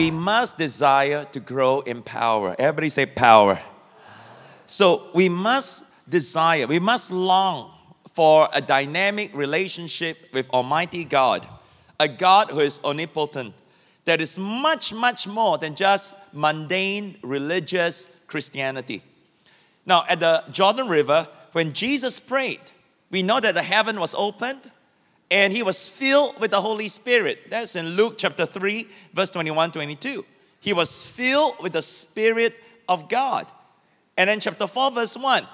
we must desire to grow in power. Everybody say power. So we must desire, we must long for a dynamic relationship with Almighty God, a God who is omnipotent, that is much, much more than just mundane religious Christianity. Now, at the Jordan River, when Jesus prayed, we know that the heaven was opened and he was filled with the Holy Spirit. That's in Luke chapter 3, verse 21 22. He was filled with the Spirit of God. And then, chapter 4, verse 1,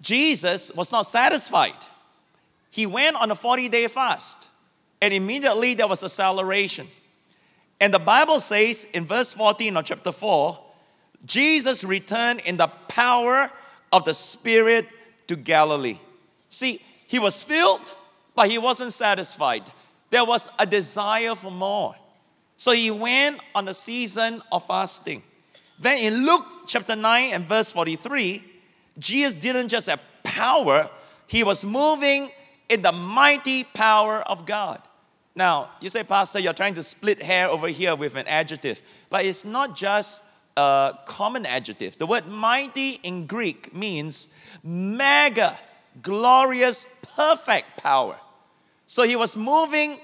Jesus was not satisfied. He went on a 40 day fast, and immediately there was acceleration. And the Bible says in verse 14 of chapter 4, Jesus returned in the power of the Spirit to Galilee. See, he was filled, but he wasn't satisfied. There was a desire for more. So he went on a season of fasting. Then in Luke chapter 9 and verse 43, Jesus didn't just have power, he was moving in the mighty power of God. Now, you say, Pastor, you're trying to split hair over here with an adjective, but it's not just a common adjective. The word mighty in Greek means mega, glorious, perfect power. So he was moving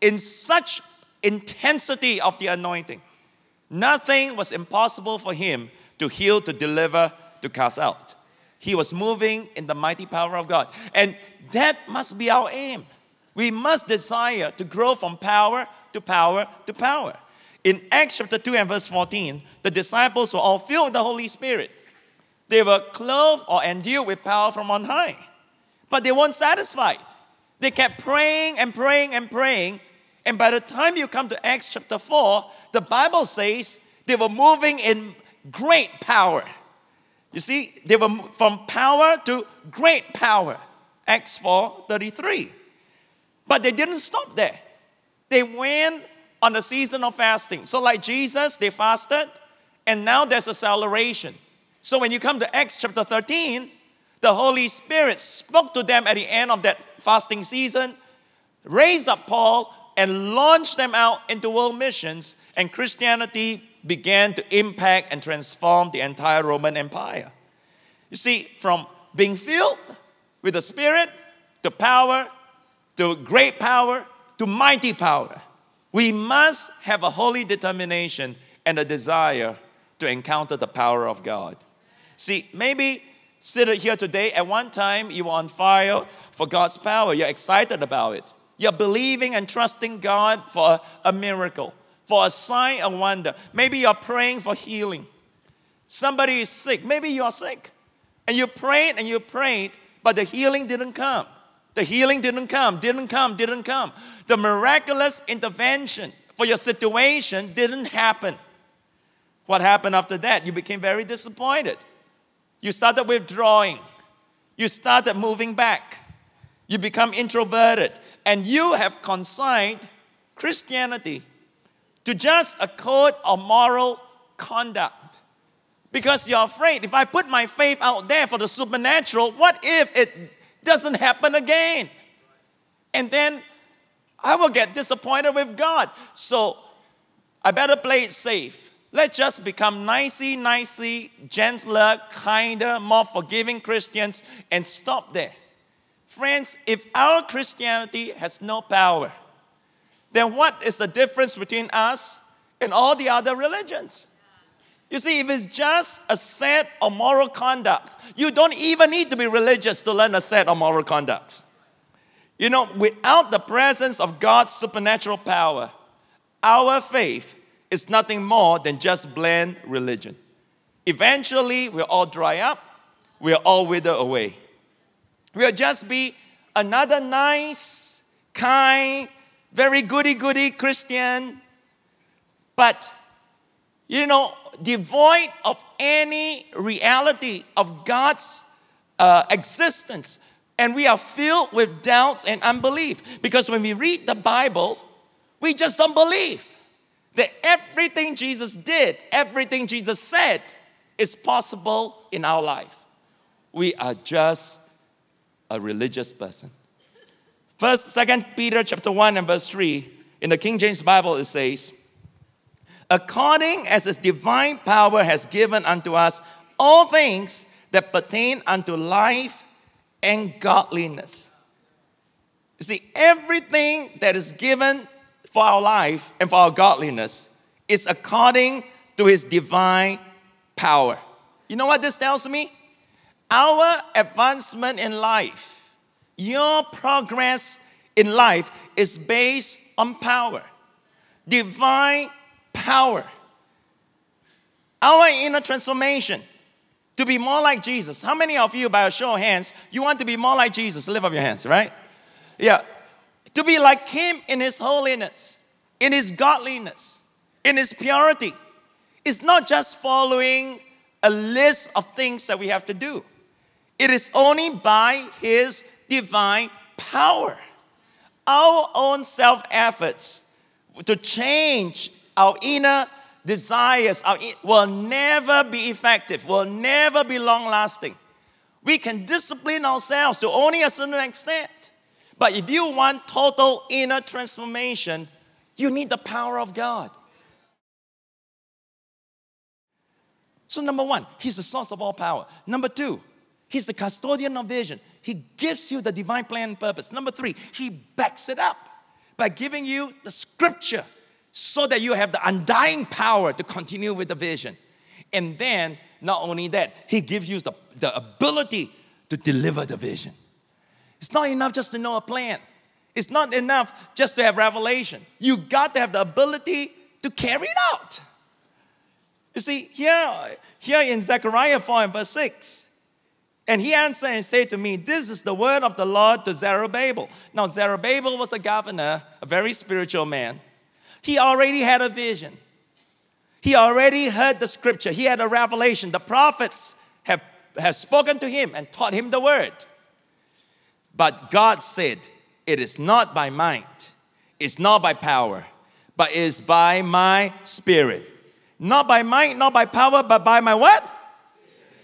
in such intensity of the anointing. Nothing was impossible for him to heal, to deliver, to cast out. He was moving in the mighty power of God. And that must be our aim. We must desire to grow from power to power to power. In Acts chapter 2 and verse 14, the disciples were all filled with the Holy Spirit. They were clothed or endued with power from on high. But they weren't satisfied. They kept praying and praying and praying. And by the time you come to Acts chapter 4, the Bible says they were moving in great power. You see, they were from power to great power. Acts 4 33. But they didn't stop there. They went on a season of fasting. So, like Jesus, they fasted, and now there's acceleration. So, when you come to Acts chapter 13, the Holy Spirit spoke to them at the end of that fasting season, raised up Paul, and launched them out into world missions, and Christianity began to impact and transform the entire Roman Empire. You see, from being filled with the Spirit to power to great power to mighty power, we must have a holy determination and a desire to encounter the power of God. See, maybe seated here today, at one time you were on fire for God's power, you're excited about it. You're believing and trusting God for a miracle, for a sign, a wonder. Maybe you're praying for healing. Somebody is sick. Maybe you're sick. And you prayed and you prayed, but the healing didn't come. The healing didn't come, didn't come, didn't come. The miraculous intervention for your situation didn't happen. What happened after that? You became very disappointed. You started withdrawing. You started moving back. You become introverted and you have consigned Christianity to just a code of moral conduct. Because you're afraid if I put my faith out there for the supernatural, what if it doesn't happen again? And then I will get disappointed with God. So I better play it safe. Let's just become nicey, nicey, gentler, kinder, more forgiving Christians and stop there. Friends, if our Christianity has no power, then what is the difference between us and all the other religions? You see, if it's just a set of moral conduct, you don't even need to be religious to learn a set of moral conduct. You know, without the presence of God's supernatural power, our faith is nothing more than just bland religion. Eventually, we'll all dry up, we'll all wither away. We'll just be another nice, kind, very goody goody Christian, but you know, devoid of any reality of God's uh, existence. And we are filled with doubts and unbelief because when we read the Bible, we just don't believe that everything Jesus did, everything Jesus said, is possible in our life. We are just a religious person. First, Second Peter chapter 1 and verse 3, in the King James Bible, it says, according as his divine power has given unto us all things that pertain unto life and godliness. You see, everything that is given for our life and for our godliness is according to his divine power. You know what this tells me? Our advancement in life, your progress in life is based on power, divine power. Our inner transformation to be more like Jesus. How many of you, by a show of hands, you want to be more like Jesus? Lift up your hands, right? Yeah. To be like Him in His holiness, in His godliness, in His purity. It's not just following a list of things that we have to do, it is only by His divine power. Our own self efforts to change our inner desires our, will never be effective, will never be long lasting. We can discipline ourselves to only a certain extent. But if you want total inner transformation, you need the power of God. So, number one, He's the source of all power. Number two, He's the custodian of vision. He gives you the divine plan and purpose. Number three, He backs it up by giving you the scripture so that you have the undying power to continue with the vision. And then, not only that, He gives you the, the ability to deliver the vision. It's not enough just to know a plan, it's not enough just to have revelation. You got to have the ability to carry it out. You see, here, here in Zechariah 4 and verse 6, and he answered and said to me, This is the word of the Lord to Zerubbabel. Now, Zerubbabel was a governor, a very spiritual man. He already had a vision. He already heard the scripture. He had a revelation. The prophets have, have spoken to him and taught him the word. But God said, It is not by might, it's not by power, but is by my spirit. Not by might, not by power, but by my what?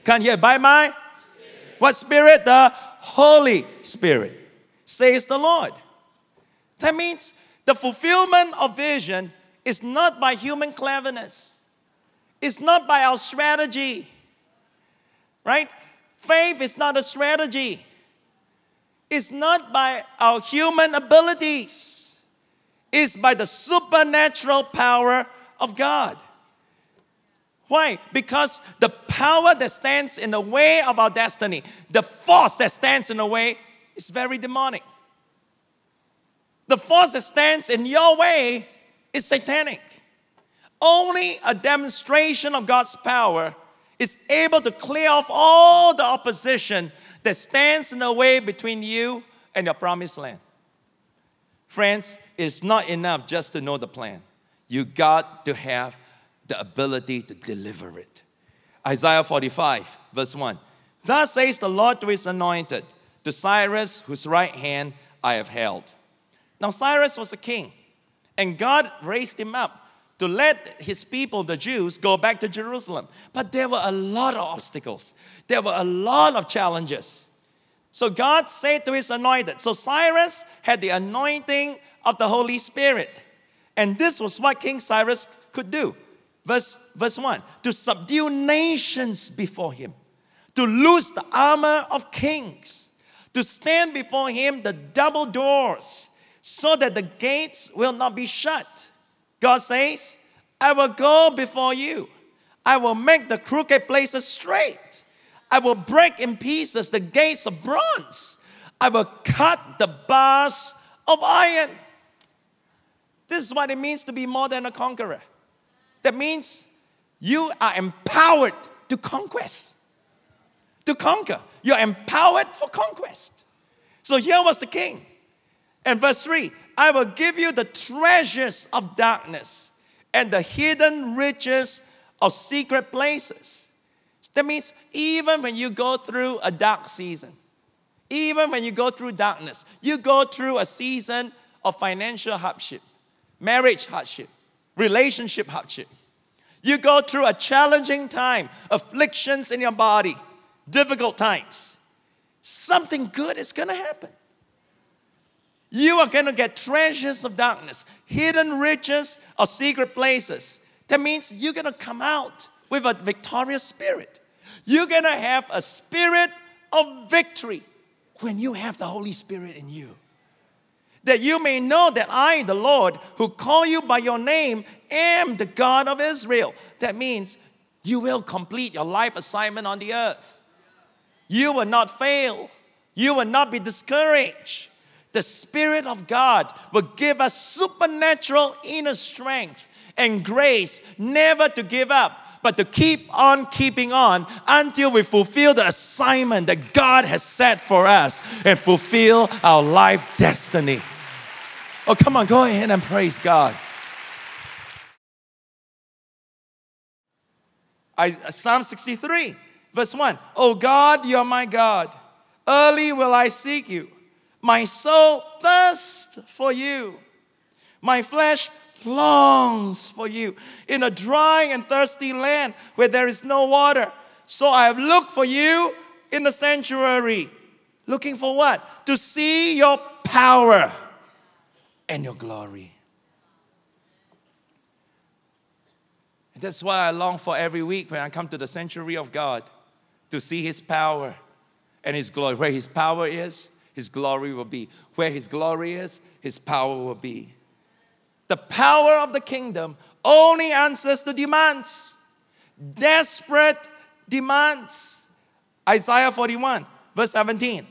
Can't hear. By my spirit. what spirit? The Holy Spirit, says the Lord. That means the fulfillment of vision is not by human cleverness, it's not by our strategy, right? Faith is not a strategy, it's not by our human abilities, it's by the supernatural power of God. Why? Because the power that stands in the way of our destiny, the force that stands in the way, is very demonic. The force that stands in your way is satanic. Only a demonstration of God's power is able to clear off all the opposition that stands in the way between you and your promised land. Friends, it's not enough just to know the plan. You got to have the ability to deliver it. Isaiah 45, verse 1. Thus says the Lord to his anointed, to Cyrus, whose right hand I have held. Now, Cyrus was a king, and God raised him up to let his people, the Jews, go back to Jerusalem. But there were a lot of obstacles, there were a lot of challenges. So God said to his anointed, so Cyrus had the anointing of the Holy Spirit. And this was what King Cyrus could do. Verse, verse 1 to subdue nations before him, to loose the armor of kings, to stand before him the double doors so that the gates will not be shut. God says, I will go before you. I will make the crooked places straight. I will break in pieces the gates of bronze. I will cut the bars of iron. This is what it means to be more than a conqueror. That means you are empowered to conquest, to conquer. You're empowered for conquest. So here was the king. And verse 3 I will give you the treasures of darkness and the hidden riches of secret places. That means even when you go through a dark season, even when you go through darkness, you go through a season of financial hardship, marriage hardship, relationship hardship. You go through a challenging time, afflictions in your body, difficult times. Something good is going to happen. You are going to get treasures of darkness, hidden riches or secret places, That means you're gonna come out with a victorious spirit. You're gonna have a spirit of victory when you have the Holy Spirit in you. That you may know that I, the Lord, who call you by your name, am the God of Israel. That means you will complete your life assignment on the earth. You will not fail. You will not be discouraged. The Spirit of God will give us supernatural inner strength and grace never to give up, but to keep on keeping on until we fulfill the assignment that God has set for us and fulfill our life destiny. Oh, come on, go ahead and praise God. I, uh, Psalm 63, verse 1. Oh God, you are my God. Early will I seek you. My soul thirsts for you. My flesh longs for you in a dry and thirsty land where there is no water. So I have looked for you in the sanctuary. Looking for what? To see your power and your glory. That's why I long for every week when I come to the sanctuary of God to see His power and His glory. Where His power is, His glory will be. Where His glory is, His power will be. The power of the kingdom only answers to demands, desperate demands. Isaiah 41, verse 17.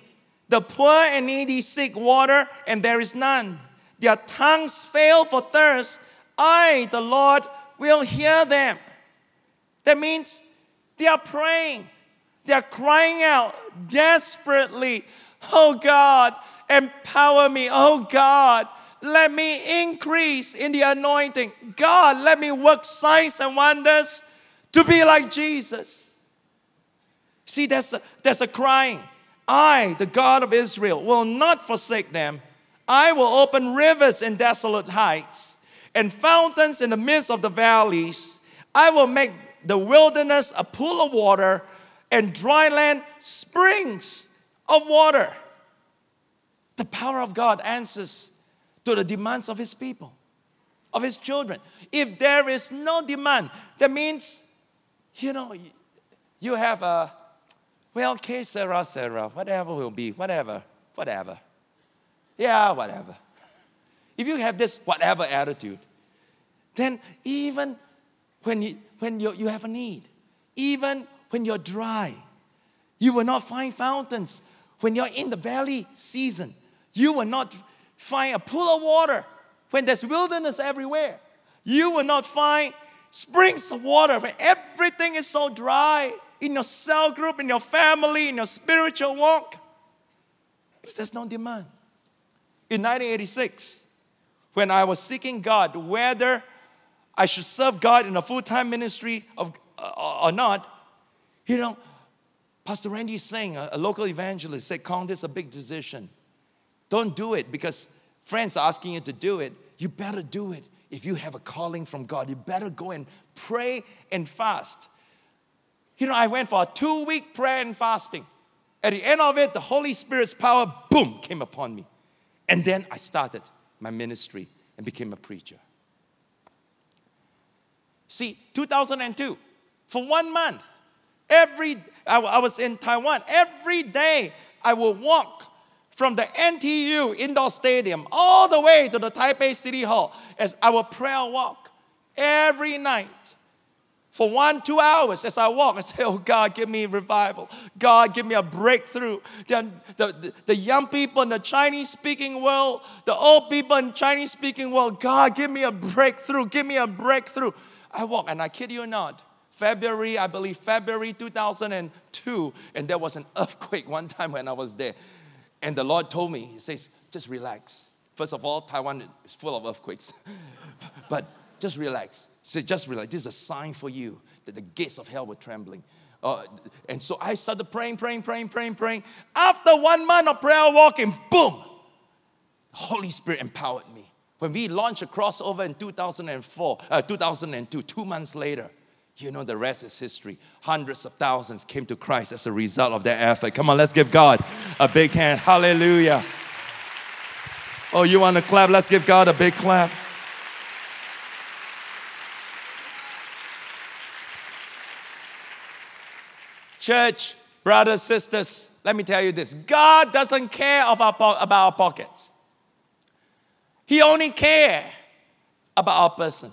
The poor and needy seek water, and there is none. Their tongues fail for thirst. I, the Lord, will hear them. That means they are praying, they are crying out desperately, Oh God, empower me. Oh God, let me increase in the anointing. God, let me work signs and wonders to be like Jesus. See, there's a, there's a crying. I, the God of Israel, will not forsake them. I will open rivers in desolate heights and fountains in the midst of the valleys. I will make the wilderness a pool of water and dry land springs of water. The power of God answers to the demands of his people, of his children. If there is no demand, that means, you know, you have a, well, okay, Sarah, Sarah, whatever will be, whatever, whatever. Yeah, whatever. If you have this whatever attitude, then even when you, when you, you have a need, even when you're dry, you will not find fountains. When you're in the valley season, you will not find a pool of water when there's wilderness everywhere. You will not find springs of water when everything is so dry in your cell group, in your family, in your spiritual walk. If there's no demand. In 1986, when I was seeking God whether I should serve God in a full time ministry of, uh, or not, you know, Pastor Randy saying, a, a local evangelist, said, Kong, this is a big decision. Don't do it because friends are asking you to do it. You better do it if you have a calling from God. You better go and pray and fast. You know, I went for a two week prayer and fasting. At the end of it, the Holy Spirit's power, boom, came upon me. And then I started my ministry and became a preacher. See, 2002, for one month, every I, I was in Taiwan, every day I would walk from the NTU indoor stadium all the way to the Taipei City Hall as our prayer walk every night for one, two hours as I walk. I say, Oh God, give me revival. God, give me a breakthrough. The, the, the young people in the Chinese speaking world, the old people in Chinese speaking world, God, give me a breakthrough. Give me a breakthrough. I walk, and I kid you not, February, I believe February 2002, and there was an earthquake one time when I was there. And the Lord told me, He says, just relax. First of all, Taiwan is full of earthquakes, but just relax. He said, just relax. This is a sign for you that the gates of hell were trembling. Uh, and so I started praying, praying, praying, praying, praying. After one month of prayer walking, boom, the Holy Spirit empowered me. When we launched a crossover in 2004, uh, 2002, two months later, you know, the rest is history. Hundreds of thousands came to Christ as a result of their effort. Come on, let's give God a big hand. Hallelujah. Oh, you want to clap? Let's give God a big clap. Church, brothers, sisters, let me tell you this God doesn't care about our pockets, He only cares about our person.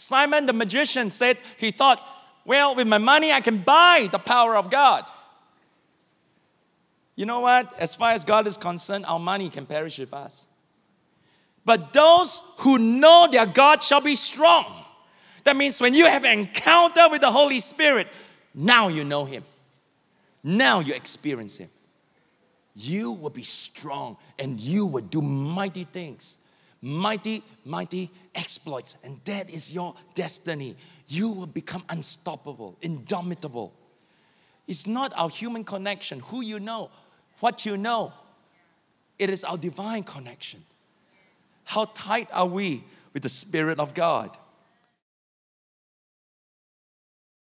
Simon the magician said he thought, well, with my money, I can buy the power of God. You know what? As far as God is concerned, our money can perish with us. But those who know their God shall be strong. That means when you have an encounter with the Holy Spirit, now you know Him. Now you experience Him. You will be strong and you will do mighty things mighty, mighty exploits. And that is your destiny. You will become unstoppable, indomitable. It's not our human connection, who you know, what you know. It is our divine connection. How tight are we with the Spirit of God?